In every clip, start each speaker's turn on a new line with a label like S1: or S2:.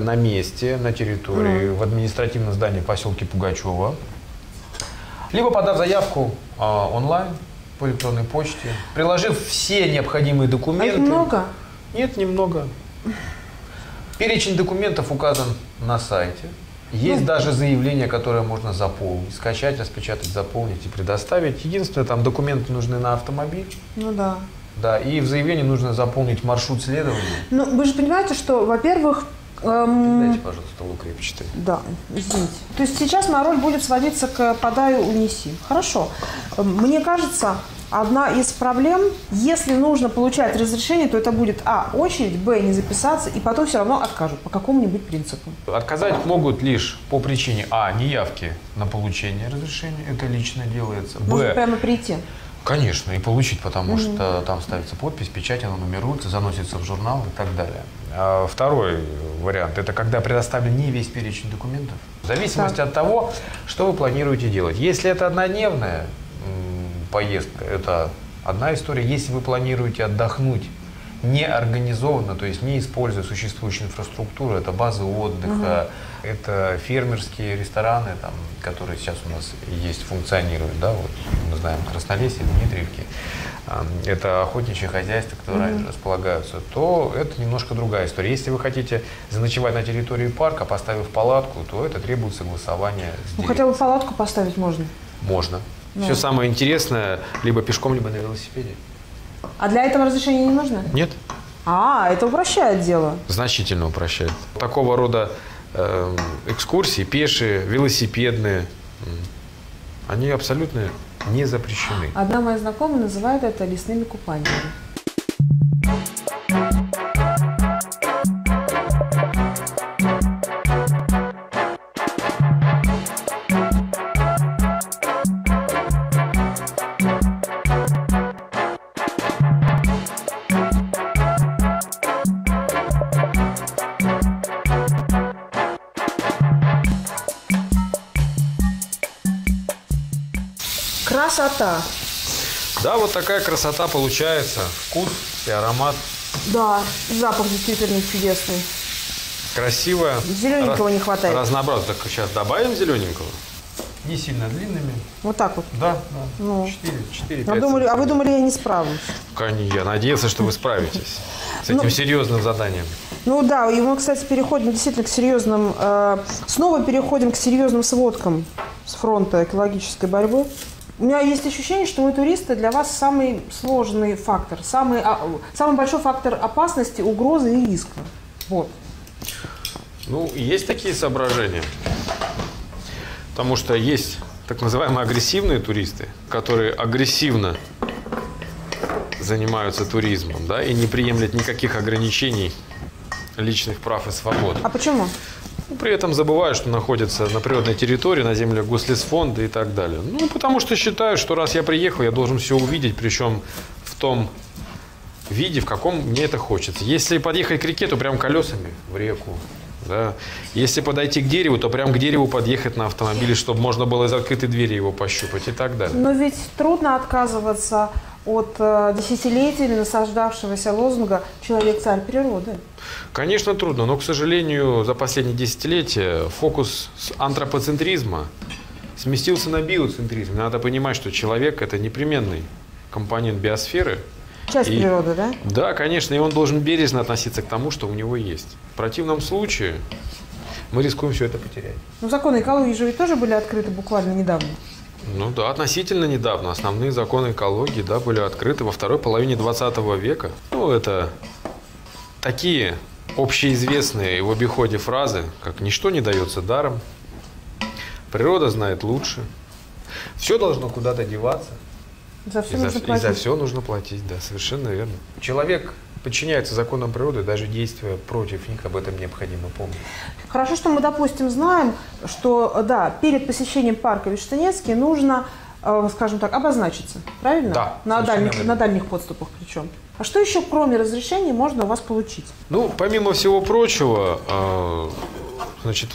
S1: на месте, на территории, в административном здании поселке Пугачева, либо подав заявку а, онлайн по электронной почте, приложив все необходимые
S2: А
S1: документы.
S2: их много?
S1: Нет, немного. Перечень документов указан на сайте. Есть даже заявление, которое можно заполнить, скачать, распечатать, заполнить и предоставить. Единственное, там документы нужны на автомобиль.
S2: Ну да.
S1: Да, и в заявлении нужно заполнить маршрут следования.
S2: Ну, вы же понимаете, что, во-первых, эм,
S1: Дайте, пожалуйста, лук репчатый.
S2: Да, извините. То есть сейчас моя роль будет сводиться к «подай, унеси». Хорошо. Эм, Мне кажется, одна из проблем, если нужно получать разрешение, то это будет А. Очередь, Б. Не записаться, и потом все равно откажут по какому-нибудь принципу.
S1: Отказать могут лишь по причине А. Неявки на получение разрешения, это лично делается.
S2: Можно
S1: Б.
S2: прямо прийти.
S1: Конечно, и получить, потому что там ставится подпись, печать, она нумеруется, заносится в журнал и так далее. А второй вариант – это когда предоставлен не весь перечень документов. В зависимости
S2: Так.
S1: от того, что вы планируете делать. Если это однодневная поездка, это одна история. Если вы планируете отдохнуть не организованно, то есть не используя существующую инфраструктуру, это базы отдыха, это фермерские рестораны, там, которые сейчас у нас есть, функционируют, да, вот мы знаем Краснолесье, Дмитриевки, это охотничьи хозяйства, которые располагаются, то это немножко другая история. Если вы хотите заночевать на территории парка, поставив палатку, то это требует согласования с
S2: Ну, хотя бы палатку поставить можно.
S1: Можно.
S2: Ну.
S1: Все самое интересное либо пешком, либо на велосипеде.
S2: А для этого разрешения не нужно?
S1: Нет?
S2: А, это упрощает дело.
S1: Значительно упрощает. Такого рода экскурсии, пешие, велосипедные, они абсолютно не запрещены.
S2: Одна моя знакомая называет это лесными купаниями. Красота.
S1: Да, вот такая красота получается. Вкус и аромат
S2: Да, запах действительно чудесный.
S1: красивая.
S2: Зелененького не хватает.
S1: Разнообразно. Так сейчас добавим зелененького. Не сильно длинными.
S2: Вот так вот.
S1: Да, да.
S2: Ну.
S1: 4, 4,
S2: А, думали, а вы думали, я не справлюсь?
S1: Конечно, я надеялся, что вы справитесь с этим
S2: Ну.
S1: серьезным заданием.
S2: Ну да, и мы, кстати, переходим действительно к серьезным, э, снова переходим к серьезным сводкам с фронта экологической борьбы. У меня есть ощущение, что мы туристы для вас самый сложный фактор, самый, а, самый большой фактор опасности, угрозы и риска. Вот.
S1: Ну, есть такие соображения. Потому что есть так называемые агрессивные туристы, которые агрессивно занимаются туризмом, да, и не приемлят никаких ограничений личных прав и свобод.
S2: А почему?
S1: Ну, При этом забывают, что находятся на природной территории, на землях гослесфонда и так далее. Ну, потому что считают, что раз я приехал, я должен все увидеть, причем в том виде, в каком мне это хочется. Если подъехать к реке, то прям колесами в реку. Да. Если подойти к дереву, то прям к дереву подъехать на автомобиле, чтобы можно было из открытой двери его пощупать и так далее.
S2: Но ведь трудно отказываться от э, десятилетиями насаждавшегося лозунга «человек царь природы».
S1: Конечно, трудно, но, к сожалению, за последние десятилетия фокус с антропоцентризма сместился на биоцентризм. Надо понимать, что человек – это непременный компонент биосферы.
S2: Часть
S1: И-
S2: природы, да?
S1: Да, конечно, и он должен бережно относиться к тому, что у него есть. В противном случае мы рискуем все это потерять.
S2: Ну, законы экологии же ведь тоже были открыты буквально недавно.
S1: Ну да, относительно недавно основные законы экологии да, были открыты во второй половине 20 века. Ну, это такие общеизвестные в обиходе фразы, как «ничто не дается даром», «природа знает лучше», «все должно куда-то деваться»,
S2: За все
S1: и за, и за все нужно платить, да, совершенно верно. Человек подчиняется законам природы, даже действуя против них, об этом необходимо помнить.
S2: Хорошо, что мы, допустим, знаем, что, да, перед посещением парка Виштанецкий нужно, э, скажем так, обозначиться, правильно?
S1: Да,
S2: На дальних,
S1: верно.
S2: на дальних подступах причем. А что еще, кроме разрешения, можно у вас получить?
S1: Ну, помимо всего прочего, э, значит,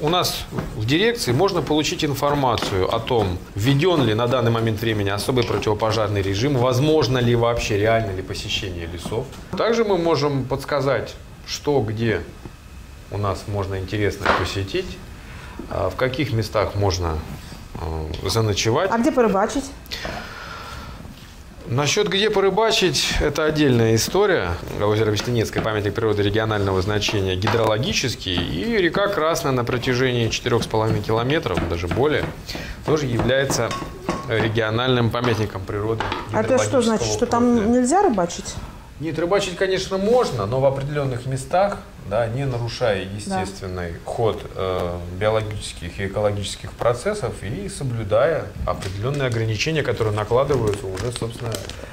S1: у нас в дирекции можно получить информацию о том, введен ли на данный момент времени особый противопожарный режим, возможно ли вообще, реально ли посещение лесов. Также мы можем подсказать, что, где у нас можно интересно посетить, а в каких местах можно э, заночевать.
S2: А где порыбачить?
S1: Насчет где порыбачить, это отдельная история. Озеро Вестенецкое, памятник природы регионального значения, гидрологический. И река Красная на протяжении 4,5 километров, даже более, тоже является региональным памятником природы.
S2: А это что значит, что там нельзя рыбачить?
S1: Нет, рыбачить, конечно, можно, но в определенных местах, да, не нарушая естественный да. ход э, биологических и экологических процессов и соблюдая определенные ограничения, которые накладываются уже, собственно,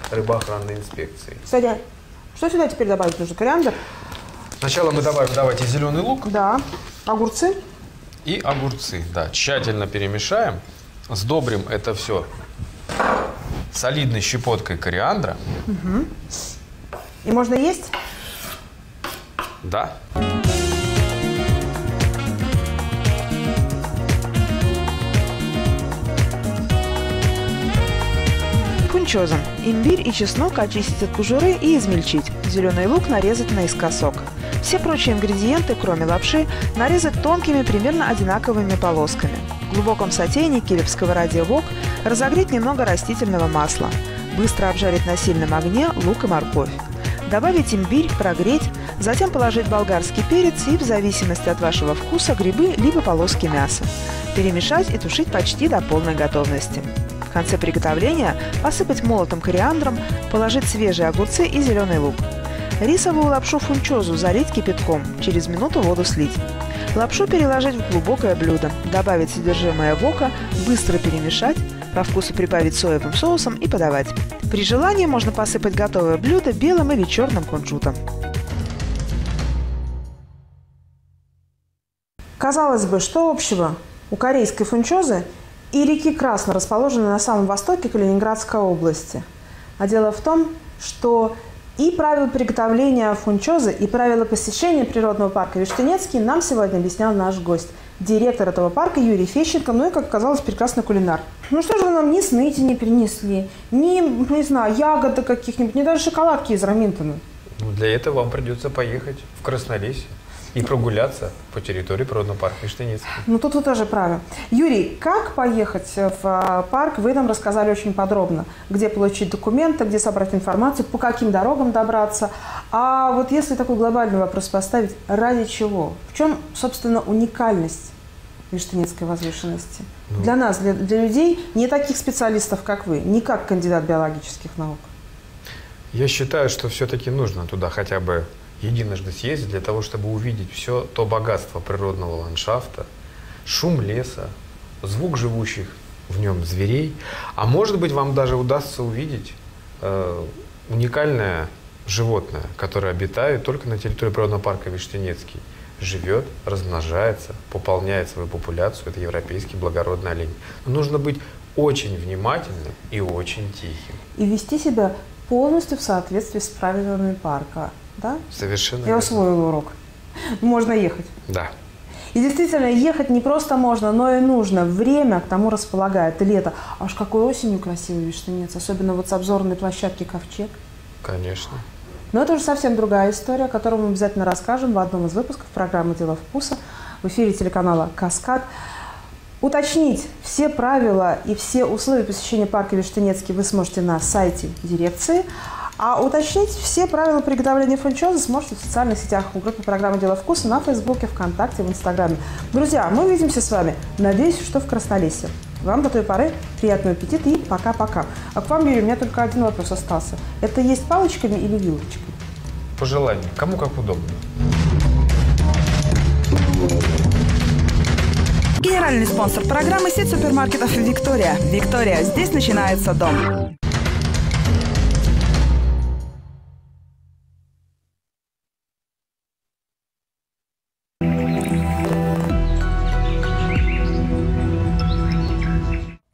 S1: рыбоохранной инспекцией.
S2: Кстати, что сюда теперь добавить нужно? Кориандр?
S1: Сначала мы добавим, давайте зеленый лук.
S2: Да. Огурцы?
S1: И огурцы, да. Тщательно перемешаем. Сдобрим это все солидной щепоткой кориандра.
S2: Угу. И можно есть?
S1: Да.
S3: Фунчоза. Имбирь и чеснок очистить от кожуры и измельчить. Зеленый лук нарезать наискосок. Все прочие ингредиенты, кроме лапши, нарезать тонкими, примерно одинаковыми полосками. В глубоком сотейнике или в сковороде вок разогреть немного растительного масла. Быстро обжарить на сильном огне лук и морковь. Добавить имбирь, прогреть, затем положить болгарский перец и, в зависимости от вашего вкуса, грибы либо полоски мяса. Перемешать и тушить почти до полной готовности. В конце приготовления посыпать молотым кориандром, положить свежие огурцы и зеленый лук. Рисовую лапшу фунчозу залить кипятком, через минуту воду слить. Лапшу переложить в глубокое блюдо, добавить содержимое вока, быстро перемешать, по вкусу прибавить соевым соусом и подавать. При желании можно посыпать готовое блюдо белым или черным кунжутом.
S2: Казалось бы, что общего у корейской фунчозы и реки Красно, расположенной на самом востоке Калининградской области? А дело в том, что и правила приготовления фунчозы, и правила посещения природного парка Виштенецкий нам сегодня объяснял наш гость, директор этого парка Юрий Фещенко, ну и, как оказалось, прекрасный кулинар. Ну что же вы нам ни сныти не принесли, ни, не знаю, ягоды каких-нибудь, ни даже шоколадки из Раминтона?
S1: Ну, для этого вам придется поехать в Краснолесье и прогуляться по территории природного парка Иштаницкий.
S2: Ну, тут вы тоже правы. Юрий, как поехать в а, парк, вы нам рассказали очень подробно. Где получить документы, где собрать информацию, по каким дорогам добраться. А вот если такой глобальный вопрос поставить, ради чего? В чем, собственно, уникальность Виштаницкой возвышенности? Ну, для нас, для, для людей, не таких специалистов, как вы, не как кандидат биологических наук.
S1: Я считаю, что все-таки нужно туда хотя бы единожды съездить для того, чтобы увидеть все то богатство природного ландшафта, шум леса, звук живущих в нем зверей. А может быть, вам даже удастся увидеть э, уникальное животное, которое обитает только на территории природного парка Виштенецкий. Живет, размножается, пополняет свою популяцию. Это европейский благородный олень. Но нужно быть очень внимательным и очень тихим.
S2: И вести себя полностью в соответствии с правилами парка да?
S1: Совершенно.
S2: Я усвоила урок. Можно ехать.
S1: Да.
S2: И действительно, ехать не просто можно, но и нужно. Время к тому располагает. И лето. Аж какой осенью красивый Виштанец. Особенно вот с обзорной площадки Ковчег.
S1: Конечно.
S2: Но это уже совсем другая история, которую мы обязательно расскажем в одном из выпусков программы «Дело вкуса» в эфире телеканала «Каскад». Уточнить все правила и все условия посещения парка Виштанецкий вы сможете на сайте дирекции. А уточнить все правила приготовления франчайза сможете в социальных сетях у группы программы «Дело вкуса» на Фейсбуке, ВКонтакте, в Инстаграме. Друзья, мы увидимся с вами, надеюсь, что в Краснолесье. Вам до той поры приятного аппетита и пока-пока. А к вам, Юрий, у меня только один вопрос остался. Это есть палочками или вилочками?
S1: По желанию. Кому как удобно.
S3: Генеральный спонсор программы сеть супермаркетов «Виктория». «Виктория». Здесь начинается дом.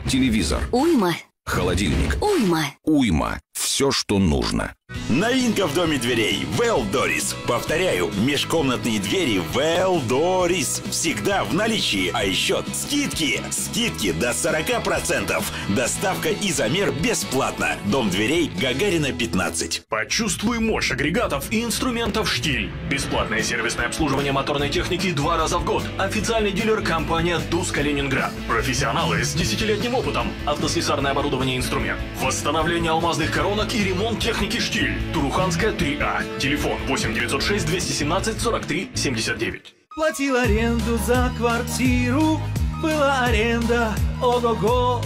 S4: Телевизор.
S5: Уйма.
S4: Холодильник.
S5: Уйма.
S4: Уйма. Все, что нужно. Новинка в доме дверей Well Doris. Повторяю, межкомнатные двери Well Doris. Всегда в наличии. А еще скидки. Скидки до 40%. Доставка и замер бесплатно. Дом дверей Гагарина 15.
S5: Почувствуй мощь агрегатов и инструментов «Штиль». Бесплатное сервисное обслуживание моторной техники два раза в год. Официальный дилер компания «ДУС Калининград». Профессионалы с десятилетним опытом. Автослесарное оборудование и инструмент. Восстановление алмазных коронок и ремонт техники «Штиль». Туруханская 3А. Телефон 8 906 217 43 79.
S6: Платил аренду за квартиру, была аренда, ого-го.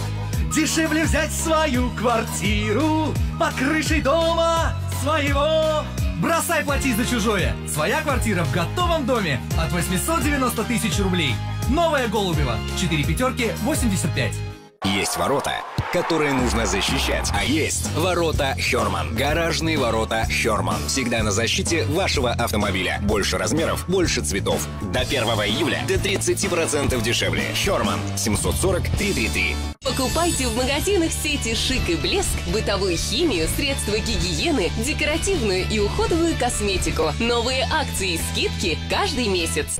S6: Дешевле взять свою квартиру под крышей дома своего. Бросай платить за чужое. Своя квартира в готовом доме от 890 тысяч рублей. Новая Голубева. 4 пятерки 85.
S7: Есть ворота, которые нужно защищать. А есть ворота Херман. Гаражные ворота Херман. Всегда на защите вашего автомобиля. Больше размеров, больше цветов. До 1 июля до 30% дешевле. Херман 740 333.
S8: Покупайте в магазинах сети «Шик» и «Блеск» бытовую химию, средства гигиены, декоративную и уходовую косметику. Новые акции и скидки каждый месяц.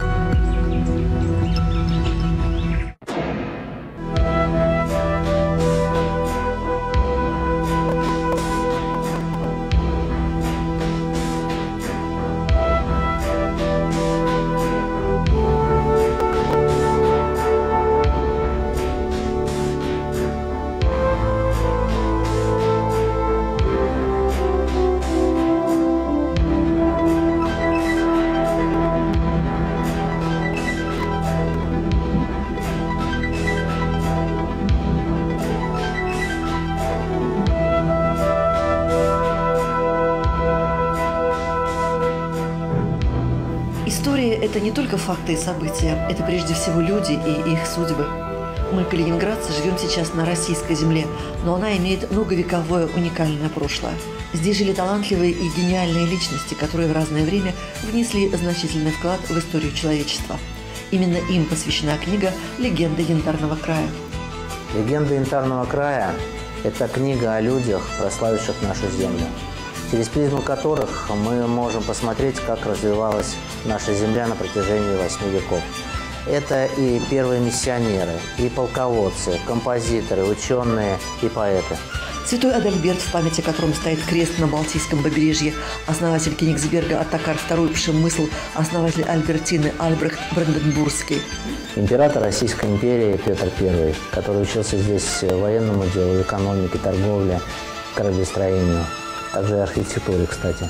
S9: Это не только факты и события, это прежде всего люди и их судьбы. Мы, калининградцы, живем сейчас на российской земле, но она имеет многовековое уникальное прошлое. Здесь жили талантливые и гениальные личности, которые в разное время внесли значительный вклад в историю человечества. Именно им посвящена книга «Легенда янтарного края».
S10: Легенда янтарного края – это книга о людях, прославивших нашу землю, через призму которых мы можем посмотреть, как развивалась наша земля на протяжении восьми веков. Это и первые миссионеры, и полководцы, композиторы, ученые и поэты.
S9: Святой Адальберт, в памяти о котором стоит крест на Балтийском побережье, основатель Кенигсберга Атакар II Пшемысл, основатель Альбертины Альбрехт Бранденбургский.
S10: Император Российской империи Петр I, который учился здесь военному делу, экономике, торговле, кораблестроению, также архитектуре, кстати.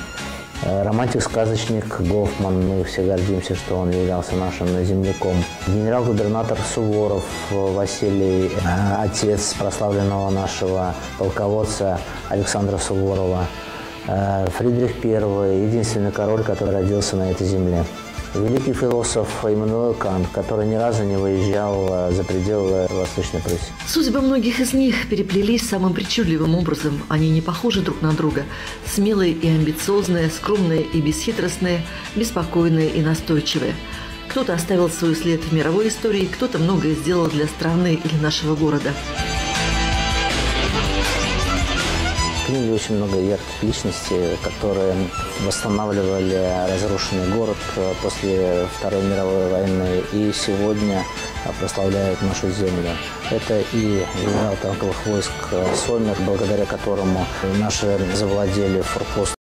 S10: Романтик-сказочник Гофман, мы все гордимся, что он являлся нашим земляком. Генерал-губернатор Суворов Василий, отец прославленного нашего полководца Александра Суворова. Фридрих I, единственный король, который родился на этой земле. Великий философ Иммануэл Кант, который ни разу не выезжал за пределы Восточной Пруссии.
S9: Судьбы многих из них переплелись самым причудливым образом. Они не похожи друг на друга. Смелые и амбициозные, скромные и бесхитростные, беспокойные и настойчивые. Кто-то оставил свой след в мировой истории, кто-то многое сделал для страны или нашего города.
S10: Книге очень много ярких личностей, которые восстанавливали разрушенный город после Второй мировой войны и сегодня прославляют нашу землю. Это и генерал танковых войск Сомер, благодаря которому наши завладели форпост